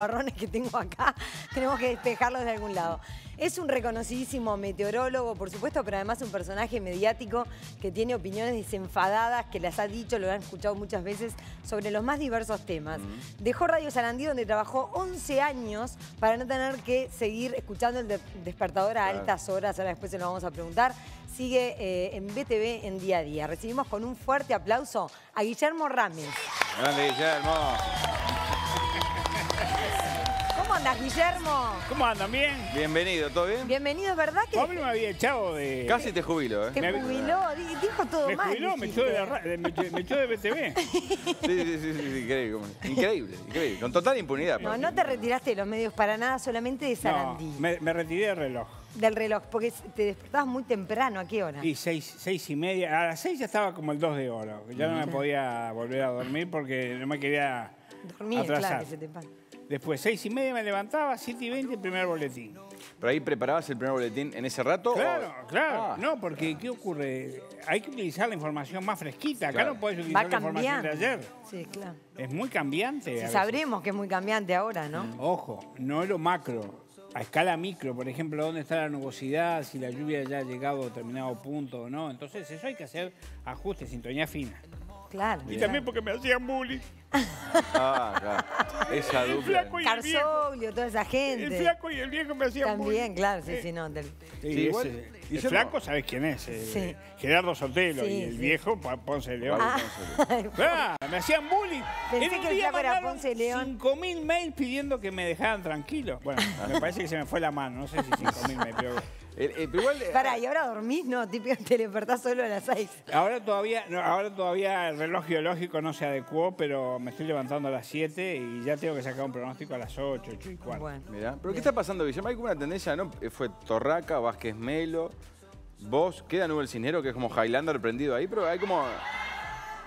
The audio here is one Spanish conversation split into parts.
marrones que tengo acá, tenemos que despejarlos de algún lado. Es un reconocidísimo meteorólogo, por supuesto, pero además un personaje mediático que tiene opiniones desenfadadas, que las ha dicho, lo han escuchado muchas veces, sobre los más diversos temas. Dejó Radio Sarandí, donde trabajó 11 años para no tener que seguir escuchando el despertador a altas horas, ahora después se lo vamos a preguntar. Sigue eh, en BTV en día a día. Recibimos con un fuerte aplauso a Guillermo Ramis. Grande Guillermo. ¿Cómo andas, Guillermo? ¿Cómo andan? ¿Bien? Bienvenido, ¿todo bien? Bienvenido, ¿verdad que...? Pablo me había echado de... Casi te jubilo, ¿eh? Te jubiló, dijo todo me mal. Jubiló, me echó, de me, echó, de BTV. sí, sí, sí, sí, increíble, increíble, increíble, con total impunidad. No, no te retiraste de los medios para nada, solamente de Sarandí. No, me, me retiré del reloj. Del reloj, porque te despertabas muy temprano, ¿a qué hora? Y seis, seis y media, a las seis ya estaba como el dos de oro. Ya no me podía volver a dormir porque no me quería Dormir, claro, que se te pasa. Después, seis y media me levantaba, siete y veinte el primer boletín. ¿Pero ahí preparabas el primer boletín en ese rato? Claro, claro. Ah. No, porque ¿qué ocurre? Hay que utilizar la información más fresquita. Acá no puedes utilizar la información de ayer. Sí, claro. Es muy cambiante. Sí, sabremos que es muy cambiante ahora, ¿no? Ojo, no es lo macro. A escala micro, por ejemplo, dónde está la nubosidad, si la lluvia ya ha llegado a determinado punto o no. Entonces, eso hay que hacer ajustes, sintonía fina. Claro. Y también porque me hacían bullying. Ah, claro. Esa dupla. Carzoglio, toda esa gente. El flaco y el viejo me hacían También, claro, sí, sí, no. Sí, el flaco, ¿sabes quién es? Eh, sí. Gerardo Sotelo. y el viejo, Ponce de León. Ah. me hacían bullying. Pensé que el flaco era Ponce de León. 5.000 mails pidiendo que me dejaran tranquilo. Bueno, me parece que se me fue la mano. No sé si 5.000 mails, pero... Eh, igual, Pará, ¿y ahora dormís? No, te despertás solo a las 6. Ahora todavía, ahora todavía el reloj geológico no se adecuó, pero me estoy levantando a las 7 y ya tengo que sacar un pronóstico a las 8, 8 y 4. Bueno. ¿pero qué está pasando, Guillermo? Hay como una tendencia, ¿no? Eh, fue Torraca, Vázquez Melo, vos, queda Nubel Cinero, que es como Highlander prendido ahí, pero hay como...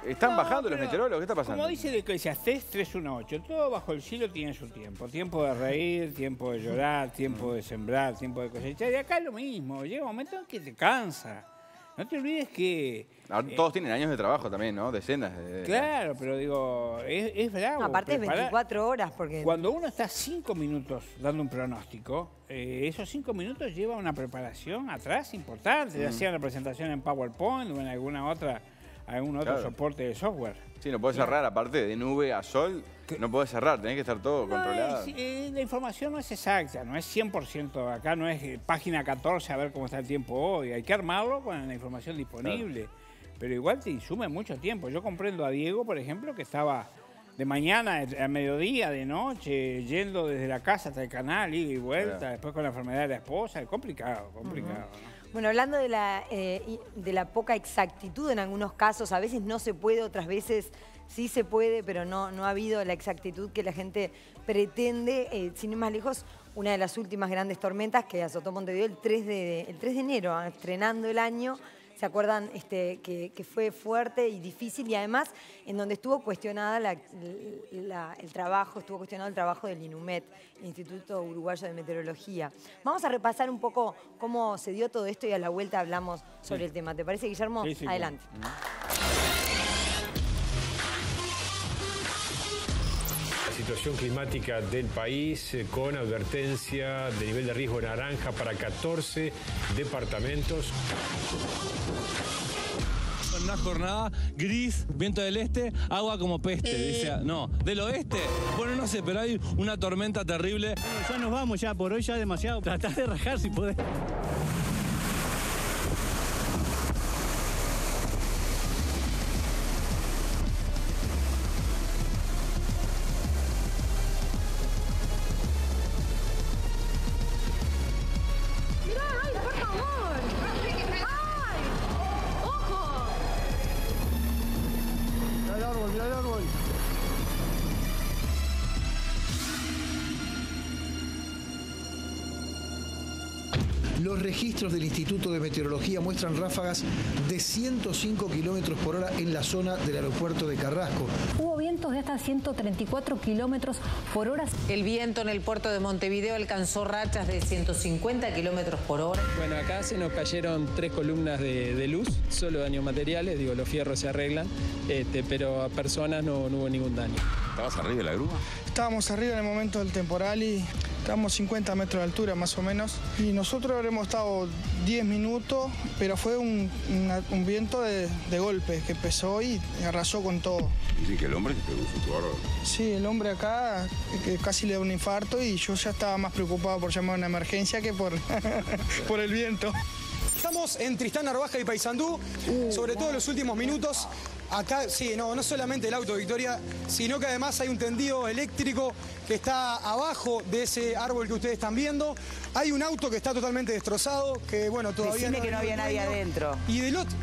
¿Están bajando los meteorólogos? ¿Qué está pasando? Como dice CES 318, todo bajo el cielo tiene su tiempo. Tiempo de reír, tiempo de llorar, tiempo de sembrar, tiempo de cosechar. Y acá es lo mismo. Llega un momento en que te cansa. No te olvides que... Eh, todos tienen años de trabajo también, ¿no? Decenas de... Claro, pero digo, es, es bravo. aparte es 24 horas porque... Cuando uno está cinco minutos dando un pronóstico, eh, esos cinco minutos lleva una preparación atrás importante, ya sea la presentación en PowerPoint o en alguna otra algún otro soporte de software. Sí, no puedes cerrar, aparte de nube a sol, no puedes cerrar, tenés que estar todo controlado. Eh, la información no es exacta, no es 100%, acá no es eh, página 14 a ver cómo está el tiempo hoy, hay que armarlo con la información disponible, pero igual te insume mucho tiempo. Yo comprendo a Diego, por ejemplo, que estaba de mañana a mediodía, de noche, yendo desde la casa hasta el canal, ida y vuelta, después con la enfermedad de la esposa, es complicado, complicado. Bueno, hablando de la, eh, de la poca exactitud en algunos casos, a veces no se puede, otras veces sí se puede, pero no, no ha habido la exactitud que la gente pretende. Eh, sin ir más lejos, una de las últimas grandes tormentas que azotó Montevideo el 3 de, el 3 de enero, estrenando el año, ¿Se acuerdan este, que, fue fuerte y difícil y además en donde estuvo cuestionada el trabajo, estuvo cuestionado el trabajo del INUMET, Instituto Uruguayo de Meteorología. Vamos a repasar un poco cómo se dio todo esto y a la vuelta hablamos sobre el tema. ¿Te parece, Guillermo? Sí, Adelante. Situación climática del país eh, con advertencia de nivel de riesgo naranja para 14 departamentos. Una jornada gris, viento del este, agua como peste. Dice, no, del oeste, bueno, no sé, pero hay una tormenta terrible. ya nos vamos, ya por hoy ya demasiado. Tratás de rajar si podés. Los registros del Instituto de Meteorología muestran ráfagas de 105 kilómetros por hora en la zona del aeropuerto de Carrasco. Hubo vientos de hasta 134 kilómetros por hora. El viento en el puerto de Montevideo alcanzó rachas de 150 kilómetros por hora. Bueno, acá se nos cayeron tres columnas de, luz, solo daños materiales, digo, los fierros se arreglan, este, pero a personas no, no hubo ningún daño. ¿Estabas arriba de la grúa? Estábamos arriba en el momento del temporal y estábamos 50 metros de altura más o menos. Y nosotros habremos estado 10 minutos, pero fue un, una- un viento de, de golpe que empezó y arrasó con todo. Dice que el hombre se pegó su gorro. Sí, el hombre acá que casi le da un infarto y yo ya estaba más preocupado por llamar a una emergencia que por, por el viento. Estamos en Tristán Narvaja y Paysandú, sobre todo en los últimos minutos. Acá, sí, no, no solamente el auto Victoria, sino que además hay un tendido eléctrico que está abajo de ese árbol que ustedes están viendo. Hay un auto que está totalmente destrozado, que bueno, todavía Decime que no había nadie adentro. Y del otro.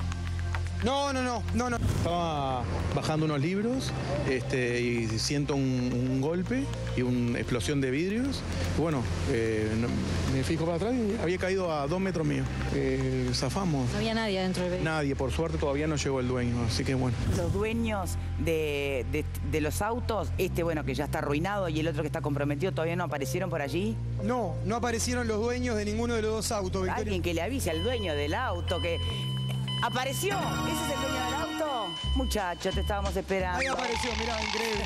No, no, no, no, no. Estaba bajando unos libros este, y siento un, un golpe y una explosión de vidrios. Y bueno, eh, no- me fijo para atrás y había caído a dos metros míos. Eh, zafamos. No había nadie adentro del vehículo. Nadie, por suerte todavía no llegó el dueño, así que bueno. Los dueños de, de- de los autos, este bueno que ya está arruinado y el otro que está comprometido, ¿todavía no aparecieron por allí? No, no aparecieron los dueños de ninguno de los dos autos, Victoria. Alguien que le avise al dueño del auto que... ¿Apareció? ¿Ese es el dueño del auto? Muchacho, te estábamos esperando. Ahí apareció, mirá, increíble.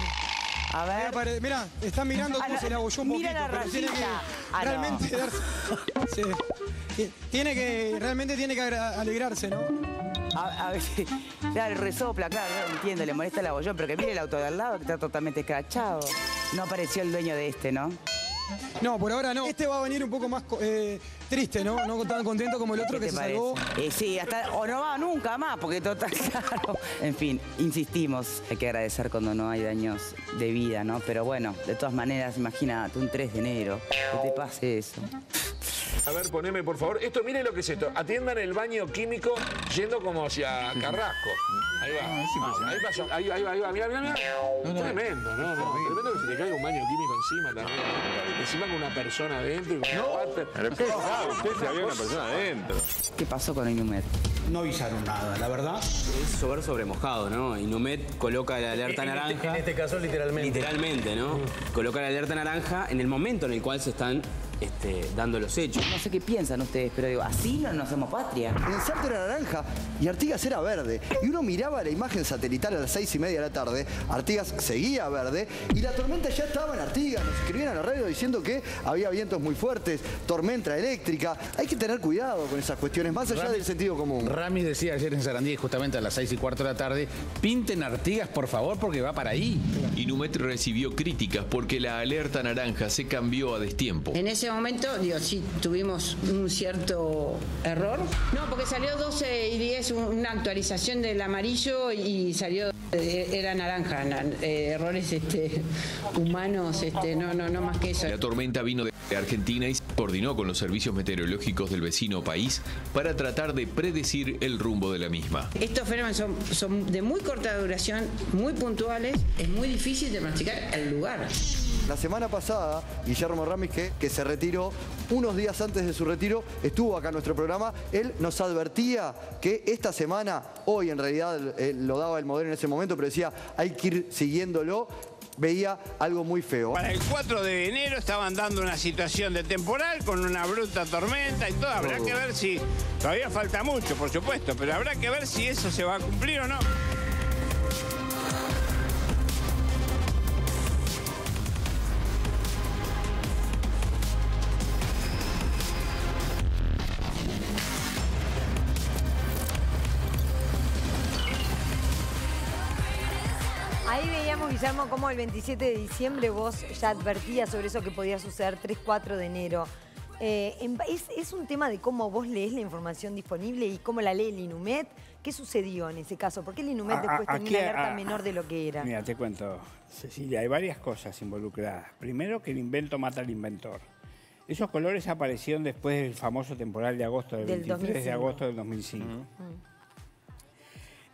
A ver. Ahí apare- mirá, está mirando Ah, cómo se le abolló un mira poquito, la pero tiene que. Ah, no. realmente darse... Sí. Ti- Tiene que, realmente tiene que alegrarse, ¿no? A, a ver, claro, resopla, claro, no entiendo, le molesta el abollón, pero que mire el auto de al lado que está totalmente escrachado. No apareció el dueño de este, ¿no? No, por ahora no. Este va a venir un poco más eh, triste, ¿no? No tan contento como el otro ¿Qué que se parece? salvó. Eh, sí, hasta, o no va nunca más, porque total, claro. En fin, insistimos, hay que agradecer cuando no hay daños de vida, ¿no? Pero bueno, de todas maneras, imagínate, un 3 de enero, que te pase eso. A ver, poneme por favor. Esto, mire lo que es esto. Atiendan el baño químico yendo como hacia Carrasco. Ahí va. ahí pasó. Ahí va, ahí va, ahí va. Mira, mira, mira. Tremendo, ¿no? no. Tremendo que se te caiga un baño químico encima también. Encima con una persona adentro y con un water. Pero qué sabe usted si había una persona adentro. ¿Qué pasó con Inumet? No avisaron nada, la verdad. Es sobre sobre mojado, ¿no? Inumet coloca la alerta En este- naranja. en este caso, literalmente. Literalmente, ¿no? Coloca la alerta naranja en el momento en el cual se están este, dando los hechos. No sé qué piensan ustedes, pero digo, así no nos hacemos patria. El Salto era naranja y Artigas era verde. Y uno miraba la imagen satelital a las seis y media de la tarde, Artigas seguía verde y la tormenta ya estaba en Artigas. Nos escribían a la radio diciendo que había vientos muy fuertes, tormenta eléctrica. Hay que tener cuidado con esas cuestiones, más allá Rami- del sentido común. Ramis decía ayer en Sarandí, justamente a las 6 y cuarto de la tarde, pinten Artigas, por favor, porque va para ahí. Inumet recibió críticas porque la alerta naranja se cambió a destiempo. En ese momento, digo, sí, tuvimos un cierto error. No, porque salió 12 y 10 un- una actualización del amarillo y salió, eh, era naranja. na- eh, errores este, humanos, este, no, no, no más que eso. La tormenta vino de Argentina y se coordinó con los servicios meteorológicos del vecino país para tratar de predecir el rumbo de la misma. Estos fenómenos son, son de muy corta duración, muy puntuales, es muy difícil de masticar el lugar. La semana pasada, Guillermo Ramis, que, que se retiró, unos días antes de su retiro, estuvo acá en nuestro programa. Él nos advertía que esta semana, hoy en realidad eh, lo daba el modelo en ese momento, pero decía, hay que ir siguiéndolo. Veía algo muy feo. Para el 4 de enero estaban dando una situación de temporal con una bruta tormenta y todo. Habrá que ver si. Todavía falta mucho, por supuesto, pero habrá que ver si eso se va a cumplir o no. Guillermo, cómo el 27 de diciembre vos ya advertías sobre eso que podía suceder 3-4 de enero. Eh, es, es un tema de cómo vos lees la información disponible y cómo la lee el INUMET. ¿Qué sucedió en ese caso? ¿Por qué el INUMET A- a- después tenía una alerta a- menor de lo que era? Mira, te cuento, Cecilia, hay varias cosas involucradas. Primero, que el invento mata al inventor. Esos colores aparecieron después del famoso temporal de agosto, del, Del 23 de 2005. agosto del 2005. Mm.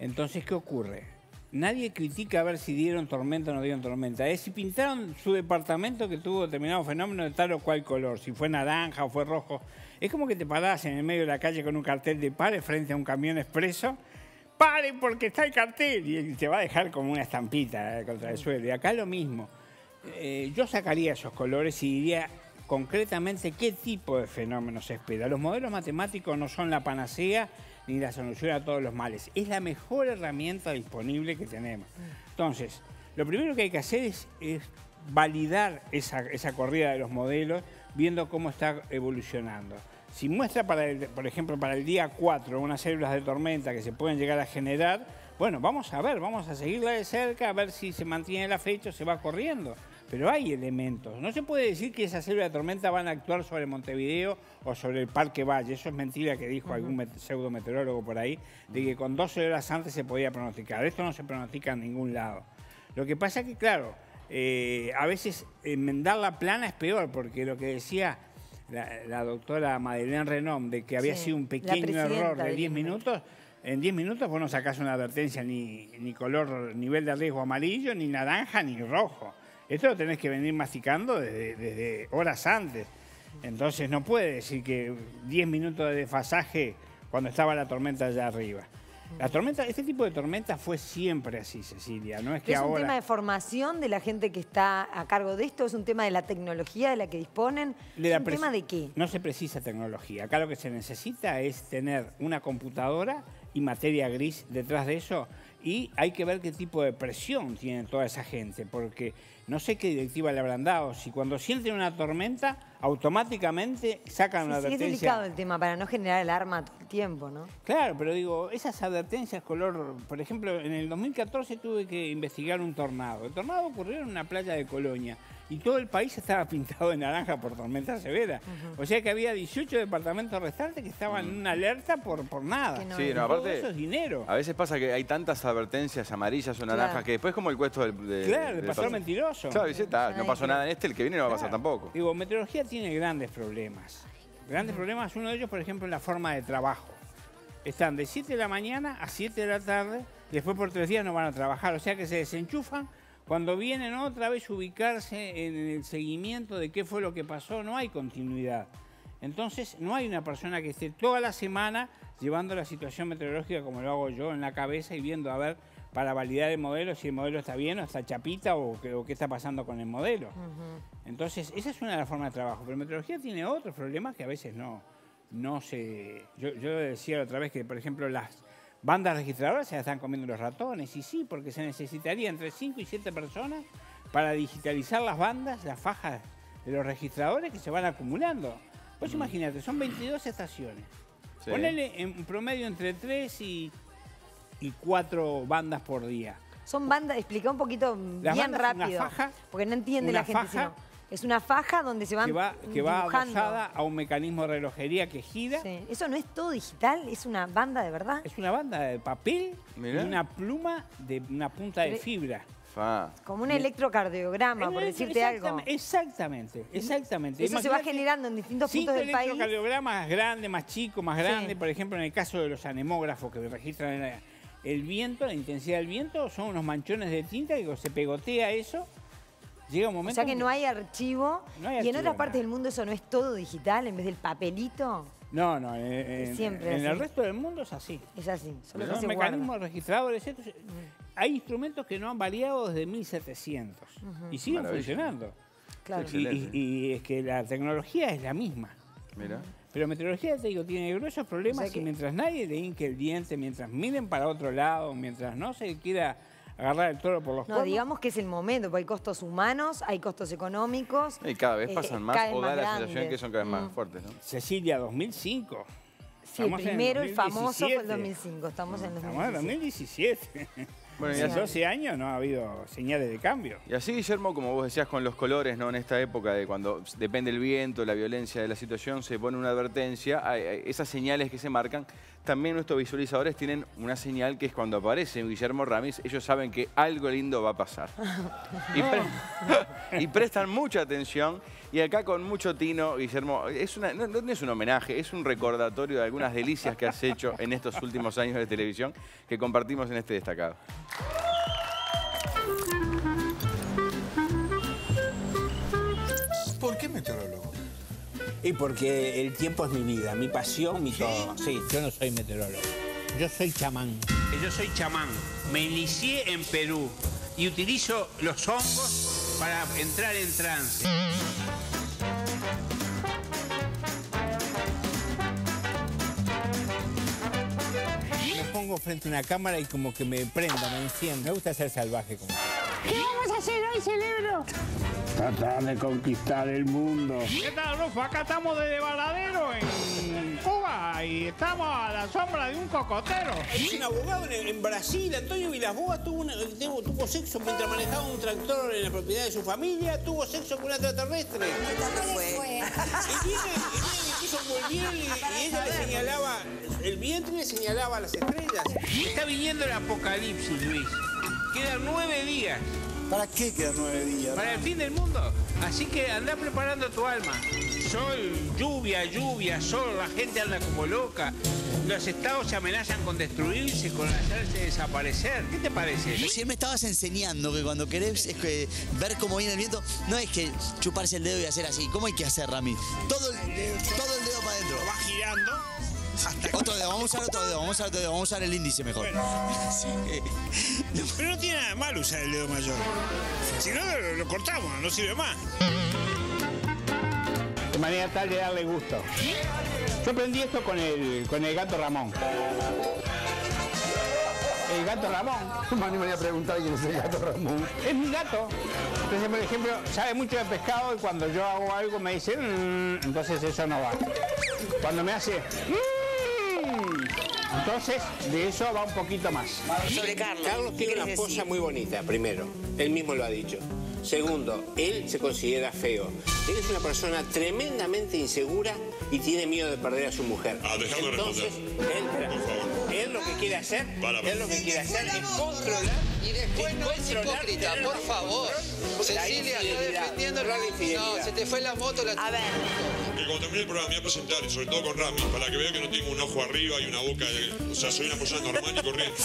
Entonces, ¿qué ocurre? Nadie critica a ver si dieron tormenta o no dieron tormenta. Es si pintaron su departamento que tuvo determinado fenómeno de tal o cual color, si fue naranja o fue rojo. Es como que te parás en el medio de la calle con un cartel de pare frente a un camión expreso. ¡Pare porque está el cartel! Y te va a dejar como una estampita contra el suelo. Y acá lo mismo. Eh, yo sacaría esos colores y diría concretamente qué tipo de fenómeno se espera. Los modelos matemáticos no son la panacea ni la solución a todos los males. Es la mejor herramienta disponible que tenemos. Entonces, Lo primero que hay que hacer es, validar esa, corrida de los modelos, viendo cómo está evolucionando. Si muestra, por ejemplo, para el día 4 unas células de tormenta que se pueden llegar a generar, bueno, vamos a ver, vamos a seguirla de cerca, a ver si se mantiene la fecha o se va corriendo. Pero hay elementos. No se puede decir que esas células de tormenta van a actuar sobre Montevideo o sobre el Parque Valle. Eso es mentira que dijo algún met- pseudometeorólogo por ahí, de que con 12 horas antes se podía pronosticar. Esto no se pronostica en ningún lado. Lo que pasa es que, claro, eh, a veces enmendar la plana es peor, porque lo que decía la, la doctora Madeleine Renom, de que había Sí, sido un pequeño error de del 10 INME. minutos, en 10 minutos vos no sacás una advertencia ni, ni color, nivel de riesgo amarillo, ni naranja, ni rojo. Esto lo tenés que venir masticando desde, desde horas antes. Entonces no puede decir que 10 minutos de desfasaje cuando estaba la tormenta allá arriba. La tormenta, este tipo de tormenta fue siempre así, Cecilia. No es que ¿Es un tema de formación de la gente que está a cargo de esto? ¿Es un tema de la tecnología de la que disponen? Le ¿Es un tema de qué? No se precisa tecnología. Acá lo que se necesita es tener una computadora y materia gris detrás de eso. Y hay que ver qué tipo de presión tiene toda esa gente, porque no sé qué directiva le habrán dado. Si cuando sienten una tormenta, automáticamente sacan una Sí, es advertencia. delicado el tema para no generar alarma todo el tiempo, ¿no? Claro, pero digo, esas advertencias color, por ejemplo, en el 2014 tuve que investigar un tornado. El tornado ocurrió en una playa de Colonia y todo el país estaba pintado de naranja por tormenta severa. O sea que había 18 departamentos restantes que estaban en una alerta por, por nada. Sí, Y no, todo aparte. eso es dinero. A veces pasa que hay tantas advertencias amarillas o naranjas Claro. que después, como el cuesto del. de- Claro, de del pasar pas- mentiroso. Claro, dice, "Ta, no pasó nada en este, el que viene no va a pasar Claro. tampoco. Digo, meteorología tiene grandes problemas. Grandes problemas, uno de ellos, por ejemplo, en la forma de trabajo. Están de 7 de la mañana a 7 de la tarde, después por tres días no van a trabajar, o sea que se desenchufan. Cuando vienen otra vez a ubicarse en el seguimiento de qué fue lo que pasó, no hay continuidad. Entonces, no hay una persona que esté toda la semana llevando la situación meteorológica como lo hago yo en la cabeza y viendo a ver para validar el modelo si el modelo está bien o está chapita o, qué- o qué está pasando con el modelo. Entonces, esa es una de las formas de trabajo. Pero meteorología tiene otros problemas que a veces no, no se... Yo, yo decía otra vez que, por ejemplo, las bandas registradoras se las están comiendo los ratones. Y sí, porque se necesitaría entre 5 y 7 personas para digitalizar las bandas, las fajas de los registradores que se van acumulando. Vos imagínate, son 22 estaciones. Sí. Ponele en promedio entre 3 y, y 4 bandas por día. Son bandas, explica un poquito Las bien rápido. faja, porque no entiende una la gente. faja, sino- es una faja donde se van que va, que va dibujando. adosada a un mecanismo de relojería que gira. Sí. Eso no es todo digital, es una banda de verdad. Es una banda de papel Mirá. y una pluma de una punta de Pero- fibra. Fa. Como un electrocardiograma, por decirte algo. Exactamente, Exactamente, exactamente. Eso se va Imagínate generando en distintos cinco puntos del país. electrocardiogramas grandes, más chicos, más Sí. grandes. Por ejemplo, en el caso de los anemógrafos que registran el, el viento, la intensidad del viento, son unos manchones de tinta que se pegotea eso. Llega un O momento. sea que en no hay archivo. No hay y en otras partes del mundo eso no es todo digital en vez del papelito. No, no, en, en- Siempre en el así. resto del mundo es así. Es así. Solo que Los mecanismos registradores, estos, hay instrumentos que no han variado desde 1700 Ujú. y siguen Maravilla. funcionando. Claro. Y, y- y es que la tecnología es la misma. Mira. Pero meteorología, te digo, tiene gruesos problemas O sea que- y mientras nadie le hinque el diente, mientras miren para otro lado, mientras no se quiera agarrar el toro por los No, cuernos, digamos que es el momento, porque hay costos humanos, hay costos económicos. Y cada vez eh, pasan eh, más, cada vez o da más la sensación grandes. que son cada vez más Mm. fuertes, ¿no? Cecilia 2005. Sí, el Estamos en primero, el famoso, fue el 2017. 2005. Estamos en el Estamos en 2017. 2017. Bueno, y así- 12 años no ha habido señales de cambio. Y así, Guillermo, como vos decías con los colores, ¿no? En esta época de cuando depende el viento, la violencia de la situación, se pone una advertencia, hay- hay esas señales que se marcan, también nuestros visualizadores tienen una señal que es cuando aparece Guillermo Ramis, ellos saben que algo lindo va a pasar. Y, pre- y prestan mucha atención. Y acá con mucho tino, Guillermo, es una, no, no es un homenaje, es un recordatorio de algunas delicias que has hecho en estos últimos años de televisión que compartimos en este destacado. ¿Por qué meteorólogo? Y porque el tiempo es mi vida, mi pasión, mi todo. Sí. Yo no soy meteorólogo. Yo soy chamán. Yo soy chamán. Me inicié en Perú y utilizo los hongos para entrar en trance. Frente a una cámara y como que me prenda, me enciende. Me gusta ser salvaje como. ¿Qué vamos a hacer hoy, cerebro? Tratar de conquistar el mundo. ¿Qué tal, Rufo? Acá estamos de devaladero en Cuba y estamos a la sombra de un cocotero. Es un abogado en, en Brasil, Antonio Vilasboas, tuvo, una- tuvo, tuvo sexo mientras manejaba un tractor en la propiedad de su familia, tuvo sexo con un extraterrestre. Y viene, y y ella le señalaba, el vientre le señalaba las estrellas. Está viniendo el apocalipsis, Luis. Quedan nueve días. ¿Para qué quedan nueve días? Para el fin del mundo. Así que anda preparando tu alma. Sol, lluvia, lluvia, sol, la gente anda como loca. Los estados se amenazan con destruirse, con hacerse desaparecer. ¿Qué te parece? Recién me estabas enseñando que cuando querés es que ver cómo viene el viento, no es que chuparse el dedo y hacer así. ¿Cómo hay que hacer, Rami? Todo el, todo el dedo para adentro. Va girando. Otro dedo, vamos a usar otro dedo, vamos a usar otro dedo, vamos a usar el índice mejor. Pero no tiene nada de malo usar el dedo mayor. Si no, lo, lo cortamos, no sirve más. De manera tal de darle gusto. Yo aprendí esto con el, con el gato Ramón. El gato Ramón. Me animaría a preguntar quién es el gato Ramón. Es mi gato. Entonces, por ejemplo, sabe mucho de pescado y cuando yo hago algo me dice, "Mm", entonces eso no va. Cuando me hace, "Mm", entonces de eso va un poquito más. Sobre Carlos. Carlos tiene una esposa muy bonita, primero. Él mismo lo ha dicho. Segundo, él se considera feo. Él es una persona tremendamente insegura y tiene miedo de perder a su mujer. Ah, Entonces, responder. él, él lo que quiere hacer, Para, él lo que quiere hacer es controlar. Y después no es hipócrita, por favor. Cecilia, está defendiendo la No, se te fue la moto. La... A ver. Que cuando termine el programa me voy a presentar, y sobre todo con Rami, para que vea que no tengo un ojo arriba y una boca. de- o sea, soy una persona normal y corriente.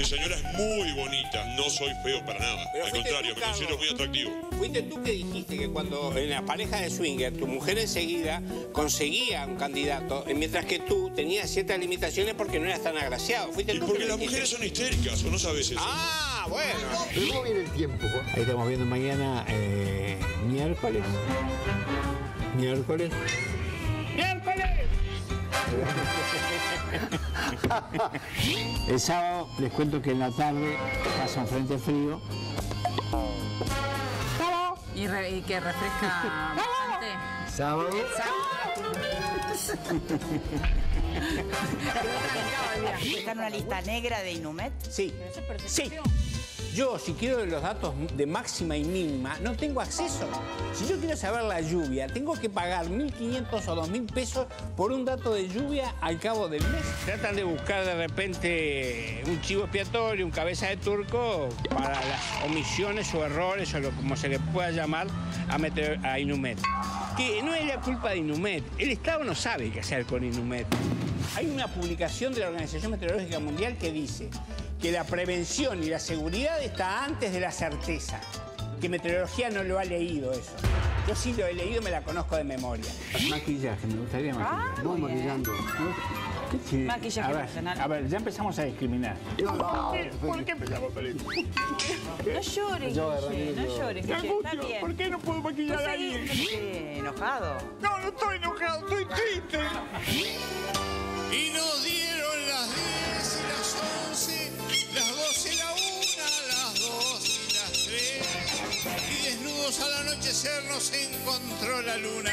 Mi señora es muy bonita, no soy feo para nada. Pero Al contrario, tú, me considero muy atractivo. Fuiste tú que dijiste que cuando en la pareja de swinger tu mujer enseguida conseguía un candidato, eh, mientras que tú tenías ciertas limitaciones porque no eras tan agraciado. Fuiste Y tú porque que las dijiste. mujeres son histéricas, ¿o no sabes eso? Ah, bueno. Pero ¿cómo viene el tiempo? Ahí estamos viendo mañana eh, miércoles. Miércoles. ¡Miércoles! El sábado les cuento que en la tarde pasa un frente frío. Y, re- y que refresca bastante. Sábado. ¿Está en una lista negra de Inumet? Sí. Sí. Yo, si quiero los datos de máxima y mínima, no tengo acceso. Si yo quiero saber la lluvia, tengo que pagar 1.500 o 2.000 pesos por un dato de lluvia al cabo del mes. Tratan de buscar de repente un chivo expiatorio, un cabeza de turco, para las omisiones o errores o lo como se le pueda llamar a, meter, a Inumet. Que no es la culpa de Inumet. El Estado no sabe qué hacer con Inumet. Hay una publicación de la Organización Meteorológica Mundial que dice que la prevención y la seguridad está antes de la certeza. Que meteorología no lo ha leído eso. Yo sí lo he leído, me la conozco de memoria. Maquillaje, me gustaría maquillar. No maquillando. Sí. Maquillaje a ver. A ver, ya empezamos a discriminar. No, no. ¿Por qué empezamos con esto? No llores, Yo, Guille, no llores, Me Guille, está angustio, bien. ¿Por qué no puedo maquillar ¿Vos a alguien? enojado? No, no estoy enojado, estoy triste. Y nos dieron Y desnudos al anochecer nos encontró la luna.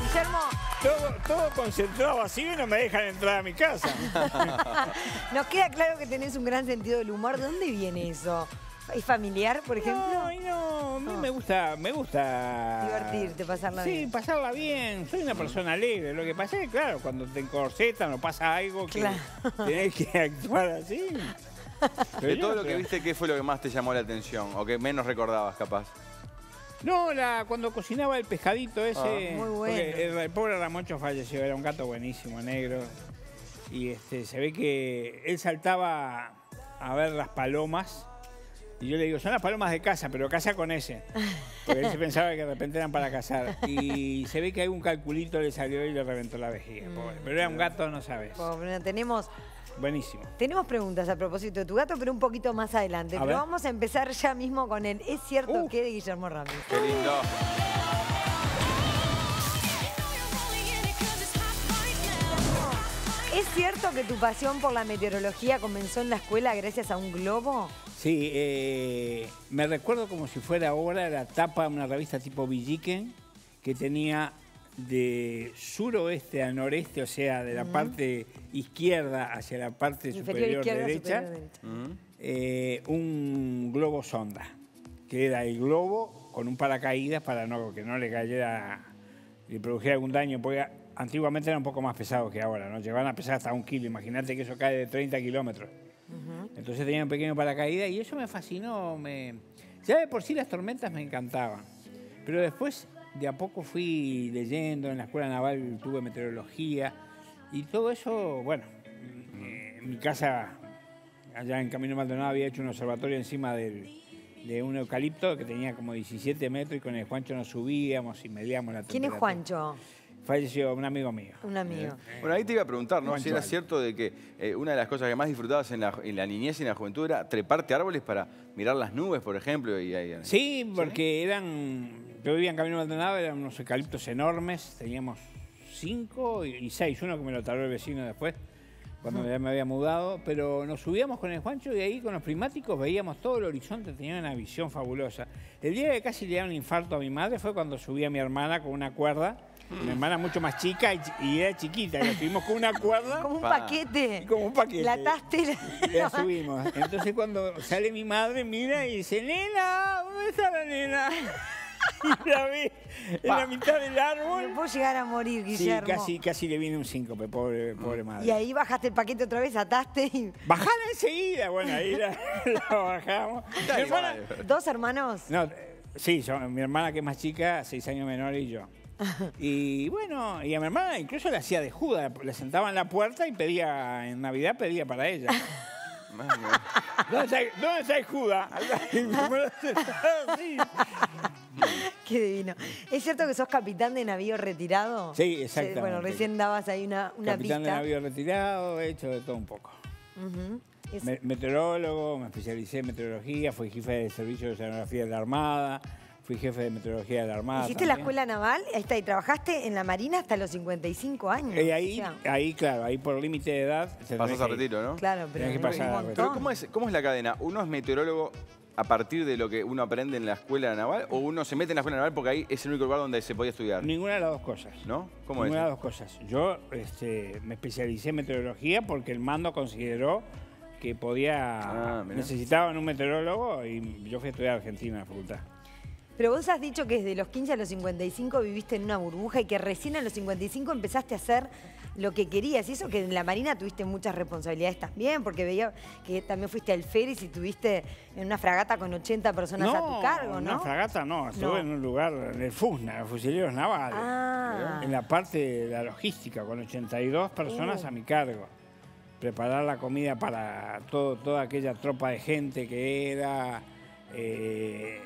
Guillermo, Todo, todo concentrado así y no me dejan entrar a mi casa. nos queda claro que tenés un gran sentido del humor. ¿De dónde viene eso? ¿Es familiar, por ejemplo? No, a mí me gusta, me gusta... Divertirte, pasarla sí, bien. pasarla bien. Soy una persona alegre. Lo que pasa es que, claro, cuando te encorsetan o pasa algo que Claro. tenés que actuar así. Pero De todo lo que viste, ¿qué fue lo que más te llamó la atención? O que menos recordabas, capaz. No, la, cuando cocinaba el pescadito ese. Ah. Muy bueno. el, el pobre Ramoncho falleció, era un gato buenísimo, negro. Y este, se ve que él saltaba a ver las palomas Y yo le digo, son las palomas de casa, pero casa con ese. Porque él se pensaba que de repente eran para cazar. Y se ve que algún calculito le salió y le reventó la vejiga, pobre. Pero era un gato, no sabes. Tenemos, Buenísimo. tenemos preguntas a propósito de tu gato, pero un poquito más adelante. A pero ver. vamos a empezar ya mismo con el ¿Es cierto que de Guillermo Ramírez? Qué lindo. ¿Es cierto que tu pasión por la meteorología comenzó en la escuela gracias a un globo? Sí, eh, me recuerdo como si fuera ahora la tapa de una revista tipo Villiquen que tenía de suroeste a noreste, o sea, de la parte izquierda hacia la parte Inferior superior izquierda, derecha, superior derecha. eh, un globo sonda, que era el globo con un paracaídas para no, que no le cayera, le produjera algún daño, porque antiguamente era un poco más pesado que ahora, ¿no? Llegaban a pesar hasta un kilo, imagínate que eso cae de 30 kilómetros. Entonces tenía un pequeño paracaídas y eso me fascinó. Me... Ya de por sí las tormentas me encantaban. Pero después de a poco fui leyendo, en la escuela naval tuve meteorología y todo eso, bueno, eh, en mi casa, allá en Camino Maldonado, había hecho un observatorio encima del- de un eucalipto que tenía como 17 metros y con el Juancho nos subíamos y medíamos la ¿Quién es temperatura. Juancho? Falleció un amigo mío. Un amigo. Bueno, ahí te iba a preguntar, ¿no? Si era cierto de que eh, una de las cosas que más disfrutabas en la, en la niñez y en la juventud era treparte árboles para mirar las nubes, por ejemplo. Y, Sí, porque eran. Yo vivía en Camino Maldonado, eran unos eucaliptos enormes, teníamos cinco y y seis, uno que me lo taló el vecino después, cuando ya me había mudado, pero nos subíamos con el Juancho y ahí con los primáticos veíamos todo el horizonte, tenía una visión fabulosa. El día que casi le da un infarto a mi madre fue cuando subí a mi hermana con una cuerda. Mi hermana mucho más chica y, era chiquita, y la subimos con una cuerda. Como un paquete. Como un paquete. La ataste. Y la subimos. Entonces cuando sale mi madre, mira y dice, nena, ¿dónde está la nena? Y la ve en la mitad del árbol. No puedo llegar a morir, Sí, Guillermo. casi, casi le viene un síncope, pobre, pobre madre. Y ahí bajaste el paquete otra vez, ataste y... Bajala enseguida, bueno, ahí la, la bajamos. Hermana- ¿Dos hermanos? no, sí, yo- mi hermana que es más chica, seis años menor y yo. Y bueno, y a mi hermana incluso le hacía de juda, le sentaba en la puerta y pedía, en Navidad pedía para ella. ¿Dónde está, dónde está el Judas? Qué divino. ¿Es cierto que sos capitán de navío retirado? Sí, exactamente. Bueno, recién dabas ahí una, una Capitán de navío retirado, he hecho de todo un poco. Ujú. Es- Me- meteorólogo, me especialicé en meteorología, fui jefe de servicio de oceanografía de la Armada, fui jefe de meteorología de la Armada. Hiciste la también. escuela naval ahí está, y trabajaste en la Marina hasta los 55 años. Y ahí, o sea, ahí, claro, ahí por límite de edad. te Pasas a retiro, ¿no? Claro, pero que pasar un. Pero ¿cómo es, ¿cómo es la cadena? ¿Uno es meteorólogo a partir de lo que uno aprende en la escuela naval o uno se mete en la escuela naval porque ahí es el único lugar donde se podía estudiar? Ninguna de las dos cosas. ¿No? ¿Cómo Ninguna de las dos cosas. Yo este, me especialicé en meteorología porque el mando consideró que podía, Ah, necesitaban un meteorólogo y yo fui a estudiar a Argentina en la facultad. Pero vos has dicho que desde los 15 a los 55 viviste en una burbuja y que recién a los 55 empezaste a hacer lo que querías. Y eso que en la Marina tuviste muchas responsabilidades también, porque veía que también fuiste al Feris y tuviste en una fragata con 80 personas a tu cargo, ¿no? una fragata no, estuve No. en un lugar, en el FUSNA, Fusileros Navales, Ah. en la parte de la logística, con 82 personas Uh. a mi cargo. Preparar la comida para todo, toda aquella tropa de gente que era, eh,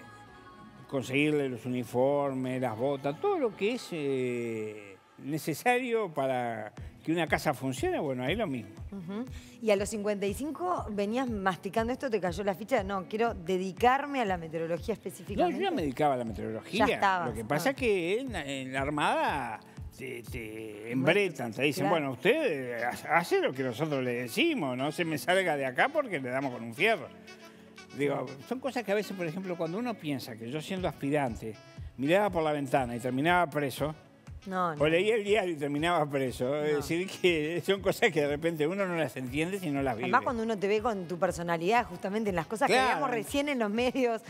conseguirle los uniformes, las botas, todo lo que es eh, necesario para que una casa funcione, bueno, ahí lo mismo. Y a los 55 venías masticando esto, te cayó la ficha, no, quiero dedicarme a la meteorología No, específicamente. yo ya me dedicaba a la meteorología. Ya estabas, Lo que pasa ah. es que en, la- en la Armada te, te embretan, te dicen, Claro. bueno, usted hace lo que nosotros le decimos, no se me salga de acá porque le damos con un fierro. Digo, son cosas que a veces, por ejemplo, cuando uno piensa que yo siendo aspirante miraba por la ventana y terminaba preso, No, no. o leía el diario y terminaba preso, es decir, que son cosas que de repente uno no las entiende si no las vive. Además, cuando uno te ve con tu personalidad, justamente en las cosas que veíamos recién en los medios,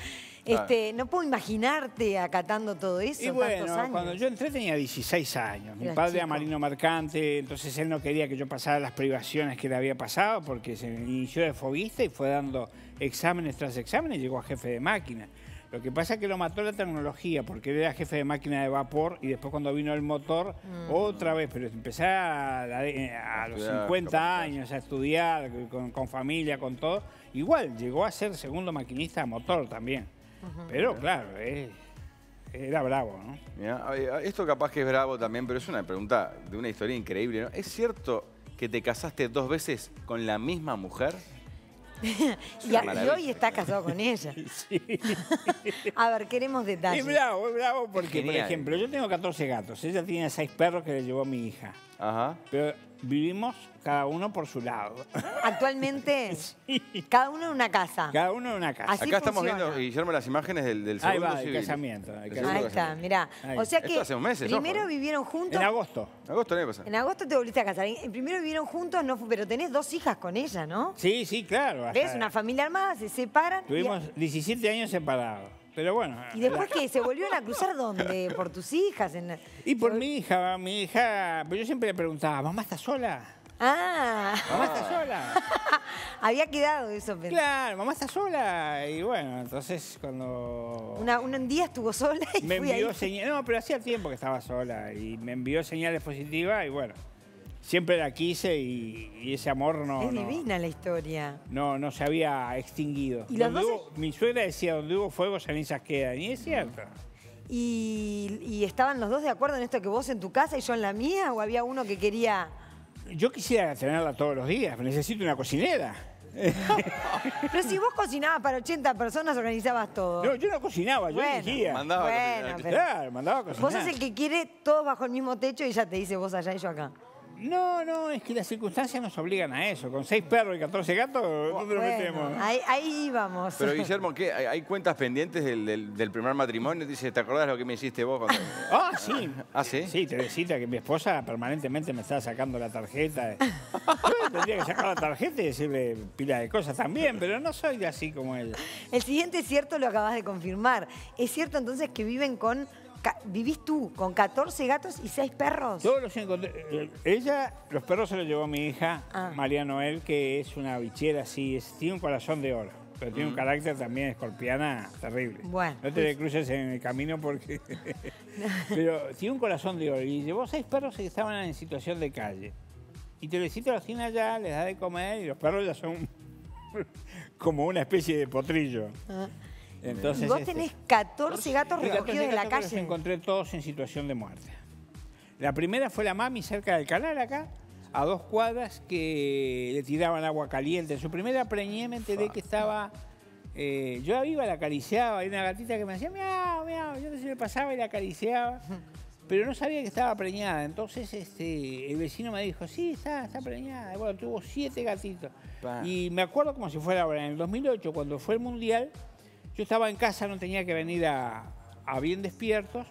Claro. este, no puedo imaginarte acatando todo eso Y tantos bueno, años. cuando yo entré tenía 16 años. Mi padre era chico. marino mercante, entonces él no quería que yo pasara las privaciones que le había pasado porque se inició de foguista y fue dando exámenes tras exámenes llegó a jefe de máquina. Lo que pasa es que lo mató la tecnología porque él era jefe de máquina de vapor y después cuando vino el motor, Mm. otra vez, pero empecé a, la- a los Estudiar, 50 años a estudiar con, con familia, con todo, Igual, llegó a ser segundo maquinista a motor también. Pero claro, eh, era bravo, ¿no? Mirá, eh, esto capaz que es bravo también, pero es una pregunta de una historia increíble. ¿no? ¿Es cierto que te casaste dos veces con la misma mujer? y, a- y hoy estás casado con ella. a ver, queremos detalles. Es bravo, es bravo porque, por Genial. ejemplo, yo tengo 14 gatos. Ella tiene 6 perros que le llevó mi hija. Ajá. Pero vivimos cada uno por su lado. Actualmente, cada uno en una casa. Cada uno en una casa. Así Acá estamos funciona. viendo, Guillermo, las imágenes del, del Ahí segundo va, el civil. casamiento, el Del casamiento. segundo Ahí está, mirá. Ahí. O sea que Esto hace un mes, primero ojo, vivieron juntos. En agosto. Agosto, ¿no pasa? En agosto te volviste a casar. En- Primero vivieron juntos, no pero tenés dos hijas con ella, ¿no? Sí, sí, claro. ¿Ves? Una familia armada, se separan. y- Tuvimos 17 años separados. Pero bueno. Y, después la- que se volvieron a cruzar dónde? Por tus hijas. En... Y por mi hija, mi hija. Pero yo siempre le preguntaba, ¿mamá está sola? Ah, ¿Mamá está sola? había quedado eso. pero- Claro, mamá está sola. Y bueno, entonces cuando. Una, un día estuvo sola y Me fui envió señales. No, pero hacía tiempo que estaba sola. Y me envió señales positivas. Y bueno, siempre la quise y, y ese amor no. Es no- divina la historia. No, no se había extinguido. ¿Y los Donde dos hubo- mi suegra decía, donde hubo fuego, cenizas quedan. Y es cierto. Y, y estaban los dos de acuerdo en esto que vos en tu casa y yo en la mía? ¿O había uno que quería.? Yo quisiera tenerla todos los días, necesito una cocinera. Pero si vos cocinabas para 80 personas, organizabas todo. No, yo no cocinaba, yo Bueno, elegía. Mandaba a Bueno, cocinar. pero- Claro, mandaba a cocinar. Vos sos el que quiere todos bajo el mismo techo y ella te dice vos allá y yo acá. No, no, es que las circunstancias nos obligan a eso. Con seis perros y 14 gatos, ¿dónde lo Bueno, metemos? ahí, ahí íbamos. Pero Guillermo, ¿qué? ¿Hay, hay cuentas pendientes del, del- del primer matrimonio? Dice, ¿te acordás lo que me hiciste vos cuando... Ah, sí. ¿Ah, sí? Sí, Teresita, que mi esposa permanentemente me estaba sacando la tarjeta. Yo tendría que sacar la tarjeta y decirle pila de cosas también, pero no soy así como ella. El siguiente es cierto, lo acabas de confirmar. ¿Es cierto entonces que viven con. ¿Vivís tú con 14 gatos y 6 perros? Todos los encontré. eh, Ella, los perros se los llevó mi hija, Ah. María Noel, que es una bichera así, es- tiene un corazón de oro. Pero tiene un carácter también escorpiana terrible. Bueno. No te le cruces en el camino porque. pero tiene un corazón de oro. Y llevó seis perros que estaban en situación de calle. Y Teresita los tiene allá, les da de comer y los perros ya son como una especie de potrillo. Ah. Entonces, y vos este, tenés 14 gatos y 14 recogidos de la gatos los calle. encontré todos en situación de muerte. La primera fue la mami cerca del canal acá, a dos cuadras que le tiraban agua caliente. En su primera preñé me enteré que estaba... eh, yo la iba, la acariciaba, hay una gatita que me decía miau, miau, yo no sé si le pasaba y la acariciaba, pero no sabía que estaba preñada. Entonces este, el vecino me dijo, sí, está, está preñada. Y bueno, tuvo siete gatitos. Pa. Y me acuerdo como si fuera ahora, en el 2008, cuando fue el Mundial, yo estaba en casa, no tenía que venir a, a bien despiertos.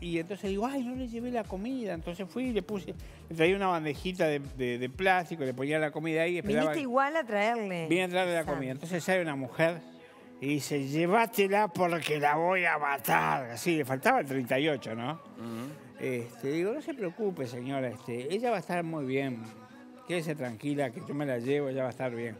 Y entonces digo, ay, no le llevé la comida. Entonces fui y le puse, le traía una bandejita de, de- de plástico, le ponía la comida ahí esperaba. Viniste igual a traerle. Vine a traerle la comida. Entonces sale una mujer y dice, llévatela porque la voy a matar. Así, le faltaba el 38, ¿no? Este, digo, no se preocupe, señora, este, ella va a estar muy bien. Quédese tranquila, que yo me la llevo, ella va a estar bien.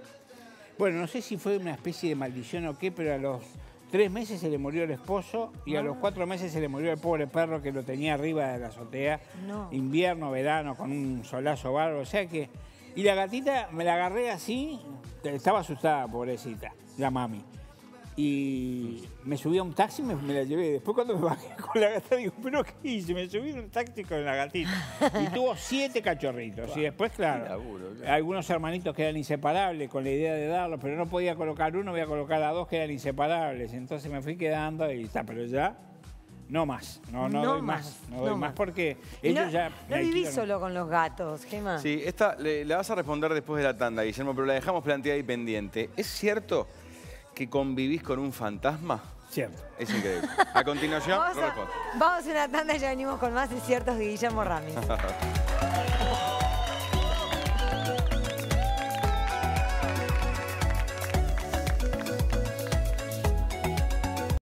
Bueno, no sé si fue una especie de maldición o qué, pero a los tres meses se le murió el esposo y a los cuatro meses se le murió el pobre perro que lo tenía arriba de la azotea. No. Invierno, verano, con un solazo bárbaro. O sea que. Y la gatita me la agarré así, estaba asustada, pobrecita, la mami. Y me subí a un taxi y me, me la llevé. Después cuando me bajé con la gata, digo, ¿pero qué hice? Me subí en un taxi con la gatita. Y tuvo siete cachorritos. Y después, claro, algunos hermanitos que eran inseparables con la idea de darlos, pero no podía colocar uno, voy a colocar a dos que eran inseparables. Entonces me fui quedando y está, pero ya no más. No, no, No doy más. más, No doy no más más. porque ellos no, ya. no vivís solo con los gatos, Gema. Sí, esta le, la vas a responder después de la tanda, Guillermo, pero la dejamos planteada y pendiente. ¿Es cierto que convivís con un fantasma? Cierto. Es increíble. A continuación, Vamos a, vamos a una tanda y ya venimos con más y ciertos de Guillermo Ramis.